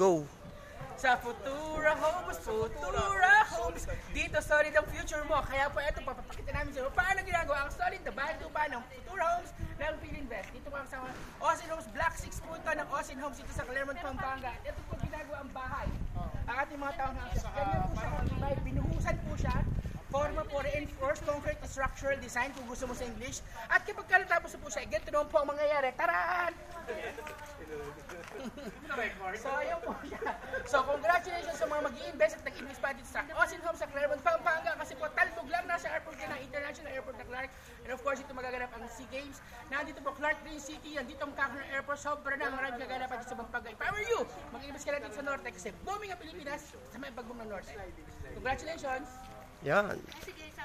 go! Sa Futura Homes, Futura Homes. Dito solid ang future mo. Kaya po ito, papapakita namin sa iyo paano ginagawa ang solid na bahay tupa ng Futura Homes ng Pilinvest. Dito po ang kasama Osin Homes, Black 6 po ito ng Osin Homes dito sa Claremont, Pampanga. At ito po ginagawa ang bahay. Ang ating mga taong hanggang. Ganyan po siya kakibay. Binuhusan po siya. Forma po reinforced concrete structural design kung gusto mo sa English. At kapag kalatapos po siya, ganito naman po ang mangyayari. So, ayun po siya. So, congratulations sa mga mag invest at nag-invest pa dito sa Austin Homes sa Claremont, Pampanga kasi po talbog lang nasa airport yan ng International Airport na Clark. And of course, ito magaganap ang SEA Games. Nandito po Clark Green City, nandito ang Kakar Airport. Sobra na maraming kaganapan dito sa Pampanga. If I were you, mag-invest ka na dito sa Norte kasi booming ang Pilipinas sa may pag-boom ng Norte. Congratulations! Yan. Sige, sa